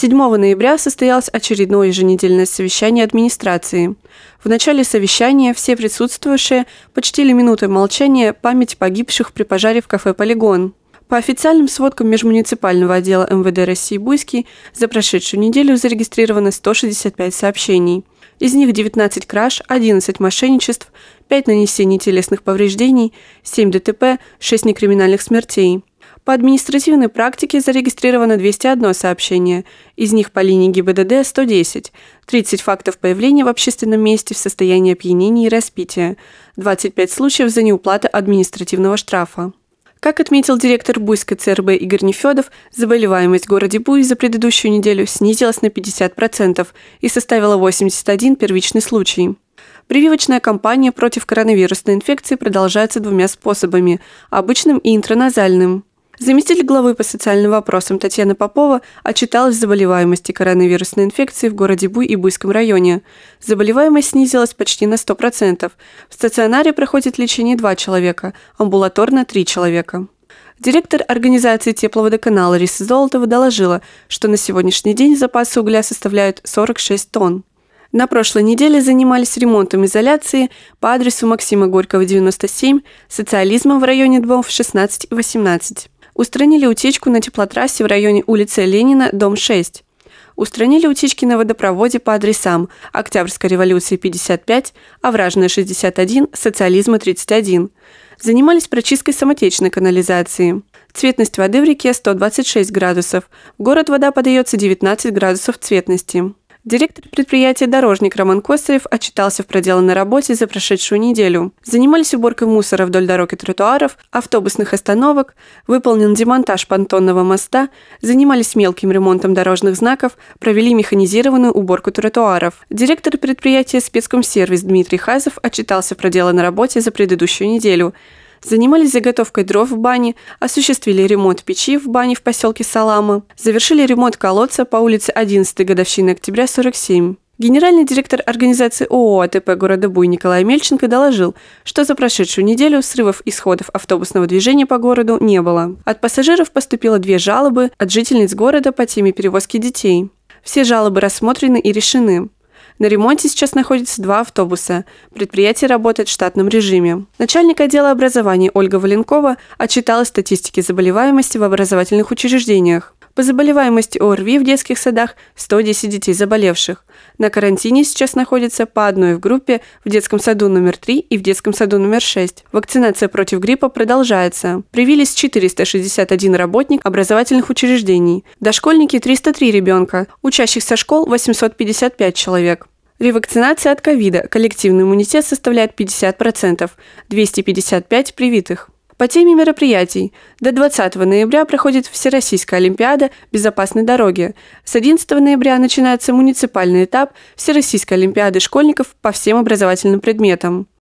7 ноября состоялось очередное еженедельное совещание администрации. В начале совещания все присутствующие почтили минутой молчания память погибших при пожаре в кафе «Полигон». По официальным сводкам межмуниципального отдела МВД России «Буйский» за прошедшую неделю зарегистрировано 165 сообщений. Из них 19 краж, 11 мошенничеств, 5 нанесений телесных повреждений, 7 ДТП, 6 некриминальных смертей. По административной практике зарегистрировано 201 сообщение, из них по линии ГИБДД 110, 30 фактов появления в общественном месте в состоянии опьянения и распития, 25 случаев за неуплату административного штрафа. Как отметил директор Буйской ЦРБ Игорь Нефедов, заболеваемость в городе Буй за предыдущую неделю снизилась на 50% и составила 81 первичный случай. Прививочная кампания против коронавирусной инфекции продолжается двумя способами – обычным и интраназальным. Заместитель главы по социальным вопросам Татьяна Попова отчиталась о заболеваемости коронавирусной инфекции в городе Буй и Буйском районе. Заболеваемость снизилась почти на 100%. В стационаре проходит лечение два человека, амбулаторно три человека. Директор организации тепловодоканала Риса Золотова доложила, что на сегодняшний день запасы угля составляют 46 тонн. На прошлой неделе занимались ремонтом изоляции по адресу Максима Горького, 97, социализма в районе домов 16 и 18. Устранили утечку на теплотрассе в районе улицы Ленина, дом 6. Устранили утечки на водопроводе по адресам Октябрьской революции 55, Овражная 61, Социализма 31. Занимались прочисткой самотечной канализации. Цветность воды в реке 126 градусов. В город вода подается 19 градусов цветности. Директор предприятия «Дорожник» Роман Косарев отчитался в проделанной работе за прошедшую неделю. Занимались уборкой мусора вдоль дорог и тротуаров, автобусных остановок, выполнен демонтаж понтонного моста, занимались мелким ремонтом дорожных знаков, провели механизированную уборку тротуаров. Директор предприятия «Спецкомсервис» Дмитрий Хазов отчитался в проделанной работе за предыдущую неделю – занимались заготовкой дров в бане, осуществили ремонт печи в бане в поселке Салама, завершили ремонт колодца по улице 11 годовщины октября 47. Генеральный директор организации ООО АТП города Буй Николай Мельченко доложил, что за прошедшую неделю срывов и сходов автобусного движения по городу не было. От пассажиров поступило две жалобы от жительниц города по теме перевозки детей. Все жалобы рассмотрены и решены. На ремонте сейчас находится два автобуса. Предприятие работает в штатном режиме. Начальник отдела образования Ольга Валенкова отчитала статистики заболеваемости в образовательных учреждениях. По заболеваемости ОРВИ в детских садах 110 детей заболевших. На карантине сейчас находится по одной в группе в детском саду номер 3 и в детском саду номер 6. Вакцинация против гриппа продолжается. Привились 461 работник образовательных учреждений. Дошкольники 303 ребенка. Учащихся школ 855 человек. Ревакцинация от ковида. Коллективный иммунитет составляет 50%. 255 привитых. По теме мероприятий. До 20 ноября проходит Всероссийская Олимпиада безопасной дороги. С 11 ноября начинается муниципальный этап Всероссийской Олимпиады школьников по всем образовательным предметам.